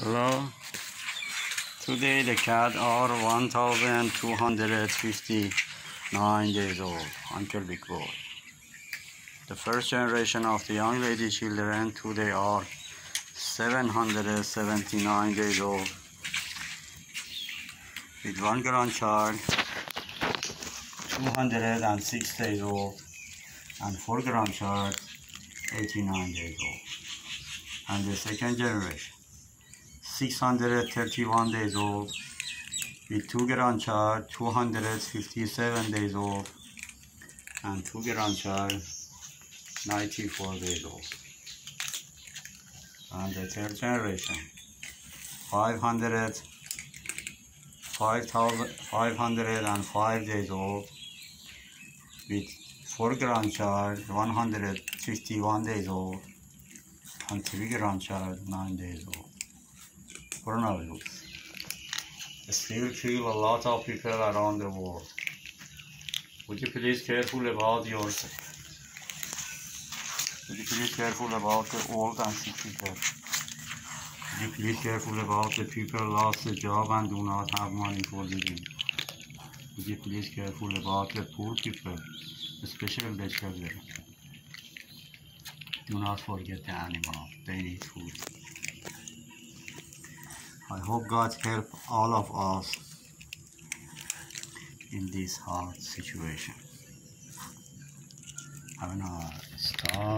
Hello. Today the cat are 1259 days old, Uncle Big Boy. The first generation of the young lady children today are 779 days old. With one grandchild, 206 days old, and four grandchild, 89 days old. And the second generation. 631 days old, with two grandchild, 257 days old, and two grandchild, 94 days old. And the third generation, 500, 505 days old, with four grandchild, 151 days old, and three grandchild, nine days old coronavirus still kill a lot of people around the world. Would you please careful about yourself? Would you please careful about the old and sick people? Would you please careful about the people lost the job and do not have money for living? Would you please careful about the poor people, especially the children? Do not forget the animals, they need food. I hope God help all of us in this hard situation. Nice time. Bye.